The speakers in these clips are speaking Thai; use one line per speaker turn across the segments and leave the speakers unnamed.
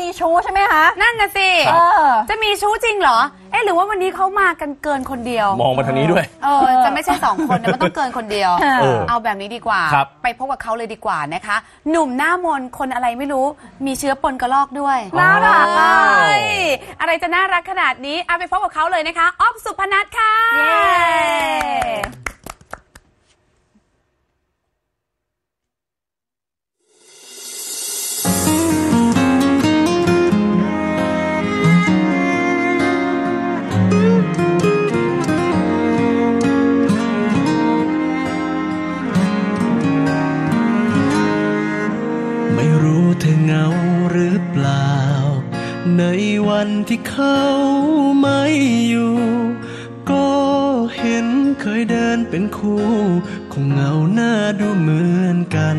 มีชู้ใช่ไหมคะ
นั่นนะสิ
เออ
จะมีชู้จริงเหรอ เอ๊ะหรือว่าวันนี้เขามากันเกินคนเดียว
มองมาทางนี้ด้วย
เออ จะไม่ใช่สองคนนะมันต้องเกินคนเดียว
เออ
เอาแบบนี้ดีกว่า
ครับ
ไปพบกับเขาเลยดีกว่านะคะ หนุ่มหน้ามนต์คนอะไรไม่รู้ มีเชื้อปนกระลอกด้วย
น่ารัก
เอ้ยอะไรจะน่ารักขนาดนี้ เอาไปพบกับเขาเลยนะคะ ออฟสุพนัทค่ะ
เย้
เธอเหงาหรือเปล่า ในวันที่เขาไม่อยู่ ก็เห็นเคยเดินเป็นคู่ คงเหงาหน้าดูเหมือนกัน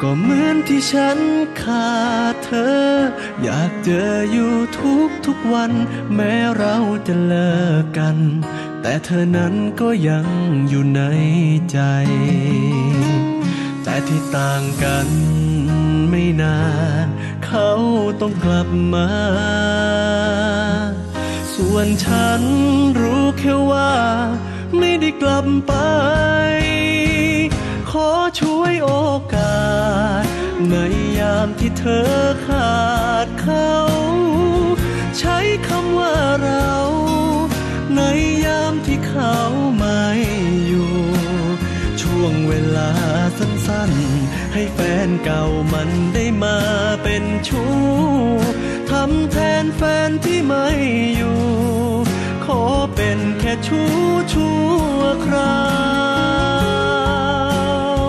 ก็เหมือนที่ฉันขาดเธอ อยากเจออยู่ทุกทุกวัน แม้เราจะเลิกกัน แต่เธอนั้นก็ยังอยู่ในใจ แต่ที่ต่างกัน นาน เขาต้องกลับมา ส่วนฉันรู้แค่ว่า ไม่ได้กลับไป ขอช่วยโอกาส ในยามที่เธอขาดเขา ใช้คำว่าเรา ในยามที่เขาไม่อยู่ ช่วงเวลาสั้นๆ ให้แฟนเก่ามันได้มาเป็นชู้ทำแทนแฟนที่ไม่อยู่ ขอเป็นแค่ชู้ชั่วคราว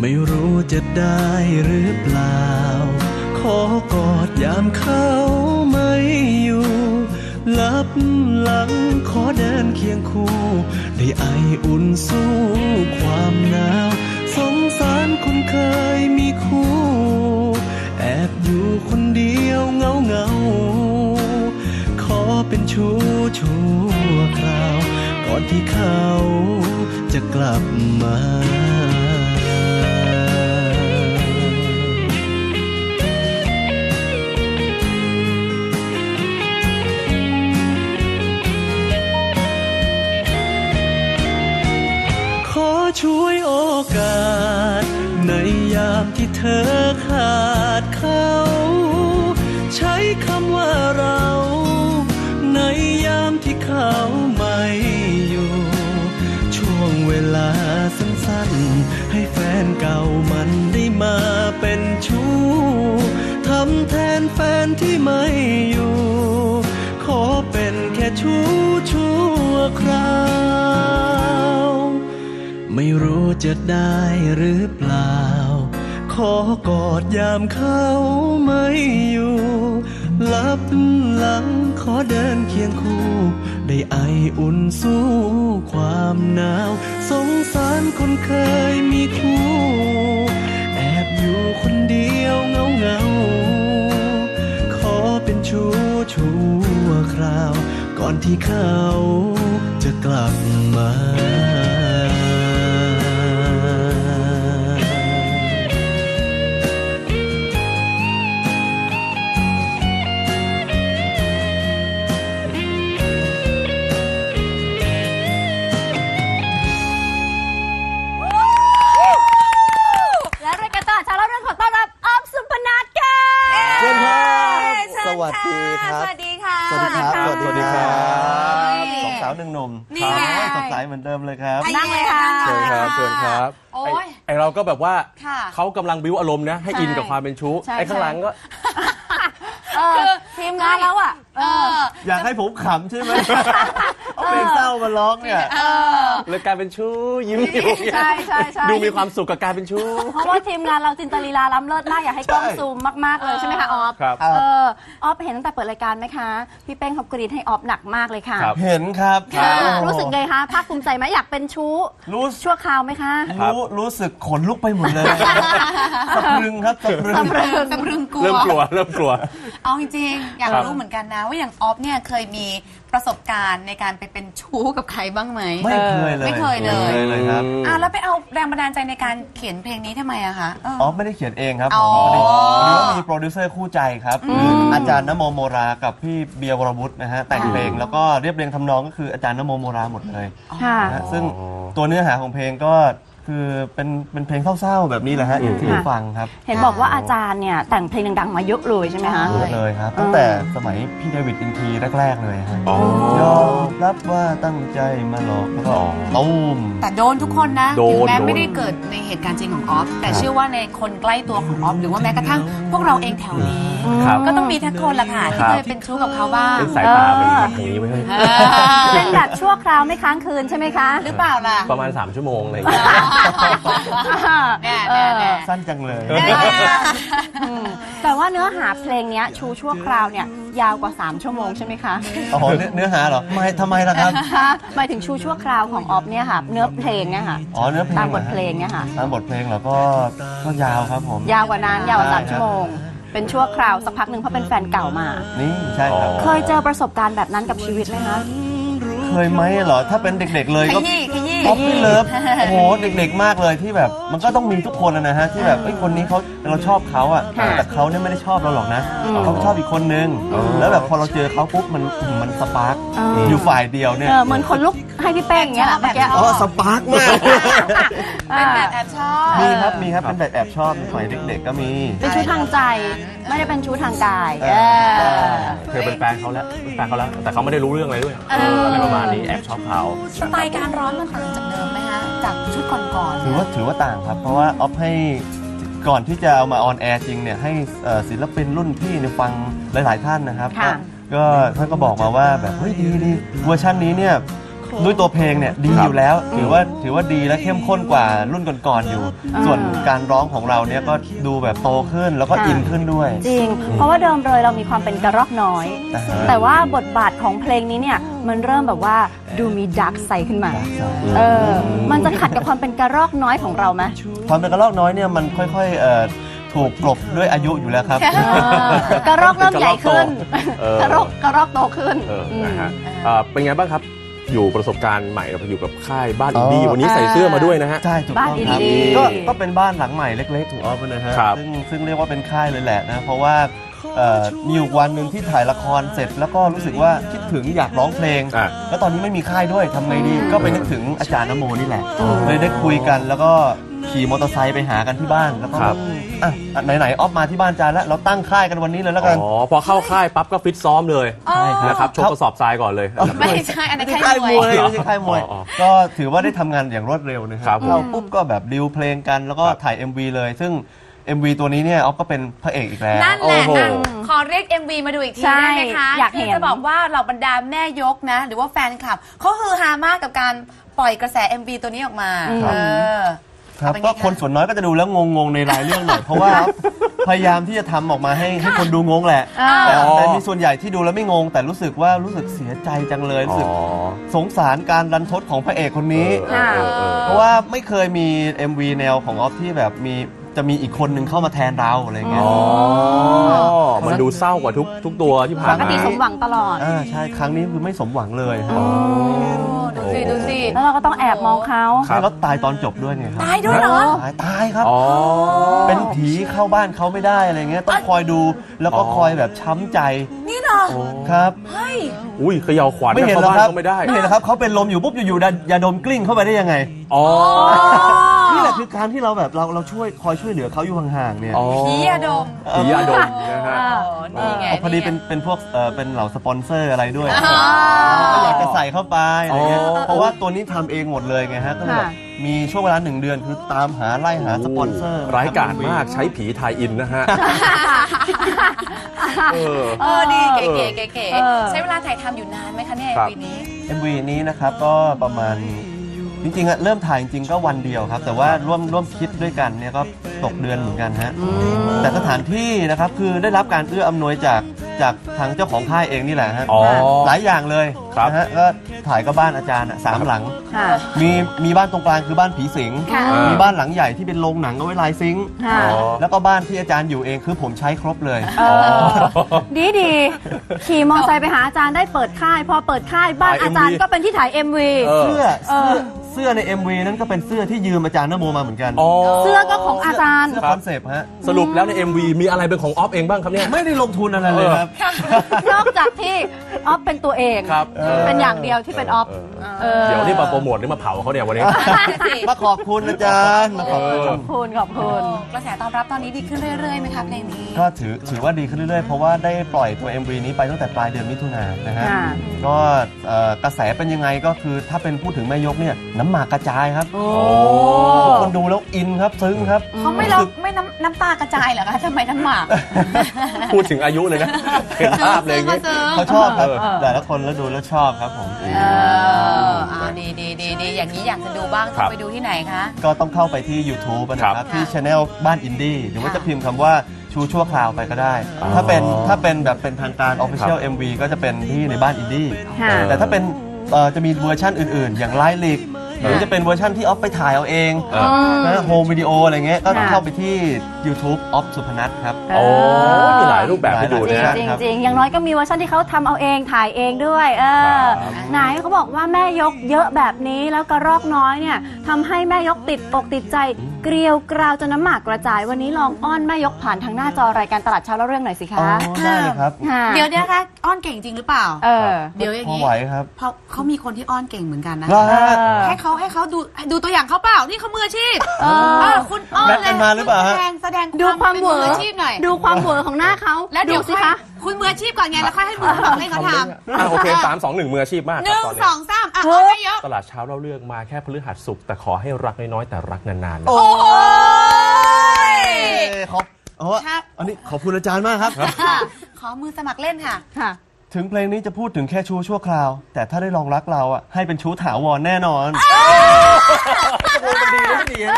ไม่รู้จะได้หรือเปล่า ขอกอดยามเขาไม่อยู่ ลับ หลังขอเดินเคียงคู่ได้ไออุ่นสู้ความหนาวสงสารคนเคยมีคู่ แอบอยู่คนเดียวเงาเงาขอเป็นชู้ชั่วคราว ก่อนที่เขาจะกลับมาามที่เธอขาดเขา ใช้คำว่าเรา ในยามที่เขาไม่อยู่ ช่วงเวลาสั้นๆ ให้แฟนเก่ามันได้มาเป็นชู้ทำแทนแฟนที่ไม่อยู่ ขอเป็นแค่ชู้ชั่วคราว ไม่รู้จะได้หรือเปล่า ขอกอดยามเขาไม่อยู่ลับหลังขอเดินเคียงคู่ ได้ไออุ่นสู้ความหนาว สงสารคนเคยมีคู่ แอบอยู่คนเดียวเงาเงาขอเป็นชู้ชั่วคราว ก่อนที่เขาจะกลับมา
ก็
แบบว่า
ค่ะ
เขากำลังบิ้วอารมณ์นะ ให้อินกับความเป็นชู้
ใช่
ไอ้ข้างหลังก็
เออทีมงานแล้วอะ
เออ
อยากให้ผมขำใช่ไหม เอาเพลงเศร้ามาร้องเนี่ย
เออ
เลยกลายเป็นชู้ยิ้มอยู่เนี่ย
ใช่ใช่ใช่
ดูมีความสุขกับการเป็นชู้
เพราะว่าทีมงานเราจินตลีลาล้ำเลิศมากอยากให้กล้อง
ใช่
ซูมมากๆเลยใช่ไหมคะออฟ
ครับ
เออออฟเห็นตั้งแต่เปิดรายการไหมคะ พี่เป้งเขากรีดให้ออฟหนักมากเลยค่ะ
ครับ
เห็นครับ
ค่ะ
โอ้โห
รู้สึกไงคะภาคภูมิใจไหมอยากเป็นชู้
รู้
ชั่วคราวไหมคะ
ครับ
รู้รู้สึกขนลุกไปหมดเลยสะพรึงครับสะพรึง
สำรึง สำรึงกลัว
เริ่มกลัวเริ่มกลัว
เอาจริงๆ อยาก
ครับ
รู้เหมือนกันนะ ว่าอย่างออฟเนี่ยเคยมีประสบการณ์ในการไปเป็นชู้กับใครบ้างไหม
ไม่เคยเลย
ไม่เคยเลย
ไม่เคยเลยครับ
อะแล้วไปเอาแรงบันดาลใจในการเขียนเพลงนี้ทำไมอะคะเออ
อ๋อไม่ได้เขียนเองครับ
อ๋อผ
มพอดีพอดีว่ามีโปรดิวเซอร์คู่ใจครับคืออาจารย์นโมโมรากับพี่เบียร์วรวุฒินะฮะแต่งเพลงแล้วก็เรียบเรียงทำนองก็คืออาจารย์นโมโมราหมดเลย
ค่ะ
นะฮะซึ่งตัวเนื้อหาของเพลงก็ คือเป็นเป็นเพลงเศร้าๆแบบนี้แหละฮะอย่างที่ได้ฟังครับ
เห็นบอกว่าอาจารย์เนี่ยแต่งเพลงดังๆมาเยอะเลยใช่ไหมคะ
เยอะเลยครับ ตั้งแต่สมัยพี่เดวิดอินทีแรก ๆ เลยฮะ
อ๋อ
ยอมรับว่าตั้งใจมาหลอกแล้วก็ตูม
แต่โดนทุกคนนะ
โดน
ถึงแม้
โดน
ไม่ได้เกิดในเหตุการณ์จริงของออฟ แต่เชื่อว่าในคนใกล้ตัวของออฟ หรือว่าแม้กระทั่งพวกเราเองแถวนี้
ครับ
ก็ต้องมีทั้งคนละค่ะที่
ครับ
เคยเป็นชู้กับเขาบ้าง
เป็นสายตาเป็นแบบนี้ไว้ให้
เออ
เป็นแบบชั่วคราวไม่ค้างคืนใช่ไหมคะ
หรือเปล่าล่ะ
ประมาณ 3 ชั่วโมงอะไรอย่างเงี้ย
เนี่ยเนี่ยเนี่ย
สั้นจังเลย
อืมแต่ว่าเนื้อหาเพลงเนี้ยชูชั่วคราวเนี่ยยาวกว่า 3 ชั่วโมงใช่ไหมคะ
อ๋อเนื้อเนื้อหาเหรอไม่ทำไมล่ะครับ
คะหมายถึงชูชั่วคราวของออฟเนี่ยค่ะ เนื้อเพลงเนี่ยค่ะ
อ๋อเนื้อเพลง
ตามบท
หรอฮะ
เพลงเนี่ยค่ะ
ตามบทเพลงเหราก็ก็ยาวครับผม
ยาวกว่านั้นยาวกว่า
ใช่
สามชั่วโมง เป็นชั่วคราวสักพักหนึ่งเพราะเป็นแฟนเก่ามา
นี่ใช่ครับ
อ๋อ
เคยเจอประสบการณ์แบบนั้นกับชีวิตไหมคะ
เคยไหมเหรอ ถ้าเป็นเด็กๆเลย
ข
ก็
ยี้ข ยี้
ป๊อปปี้เลิฟโอ้โหเด็กๆมากเลยที่แบบ มันก็ต้องมีทุกคนนะนะฮะที่แบบเอ้ยคนนี้เขาเราชอบเขาอะ
ค่ะ
แต่เขาเนี่ยไม่ได้ชอบเราหรอกนะ
อืม
เขาชอบอีกคนนึงแล้วแบบพอเราเจอเขาปุ๊บมันมันสปาร์ก
อ่า
อยู่ฝ่ายเดียวเนี่ย
เออเหมือนคนลุกให้พี่แป้งอย่างเงี้ยแหละเมื่อกี้
อ๋อสปาร์กมาก
เป็นแบบแอบชอบ
มีครับมีครับเป็นแบบแอบชอบสมัยเด็กๆก็มี
เป็นชู้ทางใจ ไม่ได้เป็นชู้ทางกาย
เออ
เออ
เธอเป็นแฟนเขาแล้วเป็นแฟนเขาแล้ว แต่เขาไม่ได้รู้เรื่องอะไรด้วยอะไรประมาณนี้แอบชอบเขา
สไตล์การร้องมันต่างจากเดิมไหมคะจากชุดก่อนๆ
ถือว่าถือว่าต่างครับ เพราะว่าออฟให้ก่อนที่จะเอามาออนแอร์จริงเนี่ยให้เอ่อศิลปินรุ่นพี่เนี่ยฟังหลาย ๆ ท่านนะครับ
ค่ะ
ก็ก็ท่านก็บอกมาว่าแบบเฮ้ยดีดีเวอร์ชันนี้เนี่ยด้วยตัวเพลงเนี่ยดี
ครับ
อยู่แล้ว ถือว่าถือว่าดีและเข้มข้นกว่ารุ่นก่อนๆอยู่
อ่า
ส่วนการร้องของเราเนี่ยก็ดูแบบโตขึ้นแล้วก็
ค่ะ
อินขึ้นด้วย
จริง เพราะว่าเดิมเลยเรามีความเป็นกระรอกน้อย
อ่าฮะ
แต่ว่าบทบาทของเพลงนี้เนี่ยมันเริ่มแบบว่าดูมีดักใสขึ้นมาเออมันจะขัดกับความเป็นกระรอกน้อยของเราไหม
ความเป็นกระรอกน้อยเนี่ยมันค่อยๆเอ่อ ถูกกลบด้วยอายุอยู่แล้วครับ
เออกระรอกเริ่มใหญ่ขึ้น
เออ
กระรอกกระรอกโตขึ้น
เออ
ม
นะฮะเอ่อเป็นไงบ้างครับอยู่ประสบการณ์ใหม่เราอยู่กับค่ายบ้านอินดี้
อ๋อ
วันนี้ใส่เสื้อมาด้วยนะฮะ
ใช่ถูก
บ้าน
ต้อง
อิน
ครับ
ดี้
ก็ก็เป็นบ้านหลังใหม่เล็กๆของออฟนะฮะ
ครับ
ซึ่งซึ่งเรียกว่าเป็นค่ายเลยแหละนะเพราะว่าเอ่อมีอยู่วันหนึ่งที่ถ่ายละครเสร็จแล้วก็รู้สึกว่าคิดถึงอยากร้องเพลง
อะ
แล้วตอนนี้ไม่มีค่ายด้วยทำไงดี ก็ไปนึกถึงอาจารย์นโมนี่แหละเลยได้คุยกันแล้วก็ ขี่มอเตอร์ไซค์ไปหากันที่บ้านแล้วก็
ครับ
อะไหนๆออฟมาที่บ้านอาจารย์แล้วเราตั้งค่ายกันวันนี้เลยแล้วกัน
อ๋อพอเข้าค่ายปั๊บก็ฟิตซ้อมเลย
ใช่ครับ
นะครับชกกระสอบทรายก่อนเลยอันดับแร
ไม่
ก
ใช่อันนั้น
ไม่
แค่
ใช่ค่าย
ม
ม
ว
วยยไม่ใช่ค่ายมวย
อ๋ออ๋อ
ก็ถือว่าได้ทำงานอย่างรวดเร็วนะค
ครั
รั
บบ
เราปุ๊บก็แบบดิวเพลงกันแล้วก็
ครับ
ถ่าย MV เลย ซึ่ง MV ตัวนี้เนี่ยออฟก็เป็นพระเอกอีกแล้ว
นั่นแหละ
โอ้โห
อะขอเรียก MV มาดูอีกที
ใช่
ได้ไหมคะ
อยากเห็น
คืจะบอกว่าเหล่าบรรดาแม่ยกนะ หรือว่าแฟนคลับเขาฮือฮามากกับการปล่อยกระแส MV ตัวนี้ออกมาเออ
ครับ
เอา เป็นไง
ก็
คะ
คนส่วนน้อยก็จะดูแล้วงงๆในรายเรื่องหน่อยเพราะว่าพยายามที่จะทำออกมาให้ให้คนดูงงแหละ
อ่า
แต่
อ๋อ
แต่มีส่วนใหญ่ที่ดูแล้วไม่งง แต่รู้สึกว่ารู้สึกเสียใจจังเลยรู้สึก
อ๋อ
สงสารการรันทดของพระเอกคนนี้
ค่ะ
เออเออ
เพราะว่าไม่เคยมี MV แนวของออฟที่แบบมี จะมีอีกคนนึงเข้ามาแทนเราอะไรเงี้ย
อ๋อมันดูเศร้ากว่าทุกทุกตัวที่ผ่า
ป
น
ก
มา
ติสมหวังตลอด
อ่าใช่ครั้งนี้คือไม่สมหวังเลยฮะ
โอ้ดูสิดูสิ
แล้วเราก็ต้องแอบมองเขา
ครั
ใช่
บ
แล้วตายตอนจบด้วยไงครับ
ตายด้วยเหรอ
ตายตายครับ
อ๋อ
เป็นผีเข้าบ้านเขาไม่ได้อะไรเงี้ยต้องคอยดูแล้วก็
อ๋อ
คอยแบบช้ำใจ
นี่เหรอ
ครับ
เฮ้ย
อุ้ยเขย่าขวัญ
ไม่เห็น
เข้า
หรอก
บ้าน
ครับ
ก็ไม่ได้
ไม่เห็นหรอกครับเขาเป็นลมอยู่ปุ๊บอยู่ๆดายาดมกลิ้งเข้าไปได้ยังไง
อ๋อ
นี่แห ละคือการที่เราแบบเราเราช่วยคอยช่วยเหลือเขาอยู่ห่างๆเนี่ย
อ๋อ
ผียาดม
มียาดมนะฮะ
อ๋อนี่ไง
พอดี
ไง
เป็นเป็นพวกเอ่อเป็นเหล่าสปอนเซอร์อะไรด้วย
อ๋อ
ก็อยากจะใส่เข้าไปอะไรเงี้ย
อ๋อ
เพราะว่าตัวนี้ทำเองหมดเลยไงฮะก็เลยแบบ
ค่ะ
มีช่วงเวลาหนึ่งเดือนคือตามหาไล่หาสปอนเซอร์
ร้ายกาจมากใช่มี tie-in นะฮะ เออ
เออดีเก๋ๆเก๋
เออ
ๆใช้เวลาถ่ายทำอยู่นานไหมคะเนี่ย
ครับ
ปีนี้
MV นี้นะครับก็ประมาณ จริงๆอะเริ่มถ่ายจริงๆก็วันเดียวครับ แต่ว่าร่วมร่วมคิดด้วยกันเนี่ยก็ตกเดือนเหมือนกันฮะแต่สถานที่นะครับคือได้รับการเอื้ออำนวยจากจากทางเจ้าของค่ายเองนี่แหละฮะ
อ๋อ
หลายอย่างเลย
ครับ
นะฮะก็ถ่ายก็บ้านอาจารย์อะสามหลัง
ค่ะ
มีมีบ้านตรงกลางคือบ้านผีสิง
ค่ะ
มีบ้านหลังใหญ่ที่เป็นโรงหนังเอาไว้ลายซิงค์
ค่ะ
อ๋อ
แล้วก็บ้านที่อาจารย์อยู่เองคือผมใช้ครบเลย
เออดีดีขี่มอเตอร์ไซค์ไปหาอาจารย์ได้เปิดค่าย พอเปิดค่ายบ้าน
ถ่าย
อาจารย์
MV
ก็เป็นที่ถ่าย MV
เออ
เสื้อ
เอ
เสื้อ
อ
เเสื้อใน MV นั้นก็เป็นเสื้อที่ยืมอาจารย์นโมมาเหมือนกัน
อ๋อ
เสื้อก็ของอาจารย์
เสื้อคอนเซปต์ฮะ
สรุปแล้วใน MV มีอะไรเป็นของออฟเองบ้างครับเนี่ย
ไม่ได้ลงทุนอะไรเลยครับ
นอกจากที่ออฟเป็นตัวเอง
ครับ
เป็นอย่างเดียวที่เป็นออฟเออ
เดี๋ยวนี่มาโปรโมทนี่มาเผาเขาเนี่ยวันนี้
สิ
มาขอบคุณอาจารย์มาขอบคุณ
ขอบคุณขอบคุณ
กระแสตอบรับตอนนี้ดีขึ้นเรื่อยๆไหมคะเพลงนี้
ก็ถือถือว่าดีขึ้นเรื่อยๆ เพราะว่าได้ปล่อยตัว MV นี้ไปตั้งแต่ปลายเดือนมิถุนายนนะฮะ
ค่ะ
ก็เอ่อกระแสเป็นยังไงก็คือถ้าเป็นพูดถึงแม่ยกเนี่ยน้ำหมากกระจายครับ
โอ้
ทุกคนดูแล้วอินครับซึ้งครับ
เขาไม่ร้องไม่น้ำน้ำตากระจายเหรอคะทำไมน้ำหมาก
พูดถึงอายุเลยนะเห็นภาพเลยอย่าง
มา
งี้
เสริม
เขาชอบครับ
เออ
แต่ละคนแล้วดูแล้วชอบครับผม
เอออ่าดีดีดีดีอย่างนี้อยากจะดูบ้าง
ครั
ต้อบ งไปดูที่ไหนคะ
ก็ต้องเข้าไปที่ YouTube นะค
ครั
รับ
บ
ที่ channel บ้านอินดี้หรือว่า
ค่ะ
จะพิมพ์คำว่าชูชั่วคราวไปก็ได้
อ๋อ
ถ้าเป็นถ้าเป็นแบบเป็นทางการ Official MV ก็จะเป็นที่ในบ้านอินดี้
ค่ะ
แต่ถ้าเป็นเอ่อจะมีเวอร์ชันอื่นๆ อย่าง lyric หรือจะเป็นเวอร์ชันที่ออฟไปถ่ายเอาเอง
เออ
นะ home video อะไรเงี้ยก็ต้อง
ค่ะ
เข้าไปที่ YouTube ออฟศุภณัฐครับ
เอ
โอ้
อ
มีหลายรูปแบบให้ดู
จริ
นะ
ง
ฮะ
จริง
ครับ
จริงอย่างน้อยก็มีเวอร์ชันที่เขาทำเอาเองถ่ายเองด้วย เออ
ครับ
ไหนเขาบอกว่าแม่ยกเยอะแบบนี้แล้วกระรอกน้อยเนี่ยทำให้แม่ยกติดอกติดใจ เกลียวกราวจนน้ำหมากกระจาย วันนี้ลองอ้อนแม่ยกผ่านทางหน้าจอรายการตลาดเช้าแล้วเรื่องหน่อยสิ
อ๋อ
คะ
ได้เลยครับ
ค่ะ
เดี๋ยวเดี๋ยวนะคะอ้อนเก่งจริงหรือเปล่า
เออ
เดี๋ยวอย่าง
พอ
นี้
ไหวครับ
เพราะเขามีคนที่อ้อนเก่งเหมือนกันนะ
แล้วฮะ
เออ
ให้เขาให้เขาดูดูตัวอย่างเขาเปล่า นี่เขามืออาชีพ
เออ
เออคุณอ้อน
นัด
เล
กั
ย
นมาหรือเปล่าฮะ
แสดงแสดง
ดูความ
เป็น
เหว
มื
อ
ออาชีพหน่อย
ดูความเหวอของหน้าเขา
แล้วเดี๋ยว
ดูสิ
ค่อย
คะ
คุณมืออาชีพก่อนไง แล้วค่อยให้มือของเล่นเขาทำ
อะโอเคสามสองหนึ่งมืออาชีพมาก
ห
ครั
นึ่
บ
ง
ตอน
ส
นี้
องสามอะอ้อนไม่เยอะ
ตลาดเช้าเราเลือกมาแค่พฤหัสสุกร์แต่ขอให้รักน้อยๆแต่รักนานๆนะ
โอ้
โอ้ย
ยขอบโอ้
ครับ
อันนี้ขอบคุณอาจารย์มากครับ
ค่ะ ขอมือสมัครเล่นค่ะ
ค่ะ
ถึงเพลงนี้จะพูดถึงแค่ชู้ชั่วคราว แต่ถ้าได้ลองรักเราอะให้เป็นชู้ถาวรแน่นอน
โอ้มันดีนะไม่ดีนะ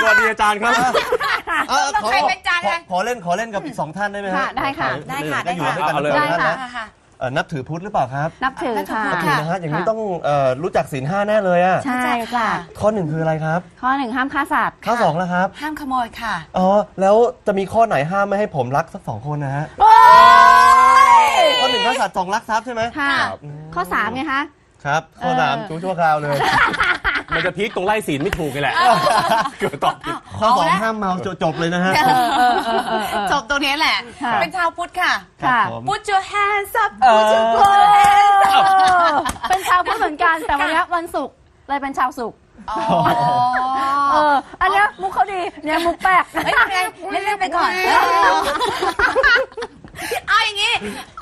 สวัสดีอาจารย์ครับ
เอ่อขอ
ใครเป็นจาน
ขอ
ไง
ขอเล่นขอเล่นกับอีกสองท่านได้ไหมฮะ
ค่ะได้ค่ะ
ได้ค่ะ
ก็อยู่ด้วยกัน
เอาเลย
ทั้งสองท่าน
ได้
นะ
ค่ะ
ค่ะ
เอ่อนับถือพุทธหรือเปล่าครับ
นับถือค่ะ
นับถื
ถือ
ค่ะ
นะฮะอย่างนี้
ค่ะ
ต้องเอ่อรู้จักศีลห้าแน่เลยอะ
ใช่ค่ะ
ข้อหนึ่งคืออะไรครับ
ข้อหนึ่งห้ามฆ่าสัตว์
ข้อสองนะครับ
ห้ามขโมยค่ะ
อ๋อ แล้วจะมีข้อไหนห้ามไม่ให้ผมรักสักสองคนนะฮะ
โอ้ย
ข้อหนึ่งฆ่าสัตว์สองรักทรัพย์ใช่ไหม
ค่ะ
ครับ
ข้อสามไงคะ
ครับ ข้อสาม
เออ
ชู้ชั่วคราวเลย
มันจะพีคตรงไล่ศีลไม่ถูกนี่แหละเกิดตอบผิด
ข้อสอง
เอาละ
ห้ามเมาจจบเลยนะฮะ
จบตรงนี้แหละ
ค่ะ
เป็นชาวพุทธค่ะ
ค่ะ
ผม
Put your hands up
เออ
Put your hands up
เป็นชาวพุทธเหมือนกัน แต่วันนี้วันศุกร์เลยเป็นชาวศุกร์
อ๋อ
เออ อันเนี้ยมุกเขาดีเนี่ยมุกแปลก
เฮ้ยยังไงเล่นๆไปก่อนเอาอย่างนี้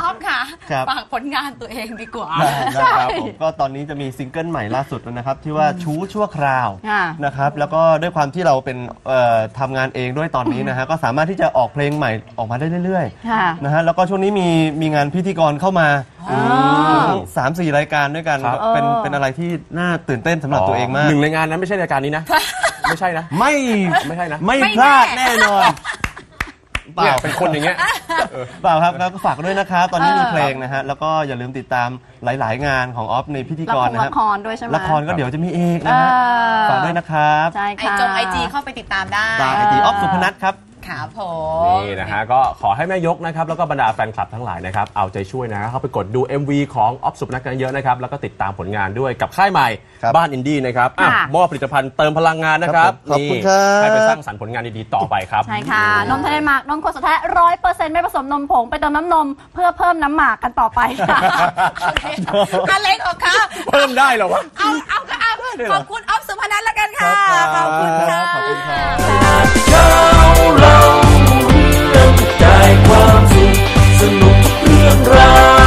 ออฟค่ะ
ครับ
ฝากผลงานตัวเองดีกว่า
ได้ครับผมก็ตอนนี้จะมีซิงเกิลใหม่ล่าสุดแล้วนะครับ ที่ว่าชู้ชั่วคราว
ค่ะ
นะครับแล้วก็ด้วยความที่เราเป็นเอ่อทำงานเองด้วยตอนนี้นะฮะก็สามารถที่จะออกเพลงใหม่ออกมาได้เรื่อย
ค่ะ
ๆนะฮะแล้วก็ช่วงนี้มีมีงานพิธีกรเข้ามา
อ๋อ
ทั้งสามสี่รายการด้วยกัน
ครับ
เป็น
เออ
เป็นอะไรที่น่าตื่นเต้นสำหรับตัวเองมาก
หนึ่งในงานนั้นไม่ใช่รายการนี้นะ ไม่ใช่นะ
ไม่
ไม่ใช่นะ
ไม่
ไม่
พลาด
แน่
แน่นอน เป
เนี่ย
ล่า
เป็นคนอย่างเงี้ย
เปล่าครับครับก็ฝากด้วยนะครับ ตอนนี้
เออ
มีเพลงนะฮะ แล้วก็อย่าลืมติดตามหลาย ๆ งานของออฟในพิธี
ละ
ก
ค
ร
ร
นะ
ละ
ฮะ
ครด้วยใช่ไหม
ละครก็เดี๋ยวจะมีเอก
เอ
นะฮะ
อ
ฝากด้วยนะครับ
ใช่
ไอ
ค่ะ
จงไอจีเข้าไปติดตามได้
ตามไอจีออฟสุพนัทครับ
ขาผม
นี่นะฮะก็ขอให้แม่ยกนะครับแล้วก็บรรดาแฟนคลับทั้งหลายนะครับเอาใจช่วยนะเข้าไปกดดู MV ของออฟสุพนักกันเยอะนะครับแล้วก็ติดตามผลงานด้วยกับค่ายใหม่
ครับ
บ้านอินดี้นะครับอะ
ค่ะ
มอบผลิตภัณฑ์เติมพลังงานนะครับ
ครับผมขอบคุณครับ
ให้ไปสร้างสรรค์ผลงานดีๆต่อไปครับ
ใช่ค่ะ นมทะเลหมาก นมโคสแท้ร้อยเปอร์เซ็นต์ไม่ผสมนมผง ไปเติมน้ำนม เพื่อเพิ่มน้ำหมากกันต่อไปค่ะ
อเล็กออกค่ะ
เพิ่มได้เหรอวะ
เอาเอาก็เอาขอบคุณออฟสุพนัทแล้วกันค่ะ
ครับ
ขอบคุณ รื่องราว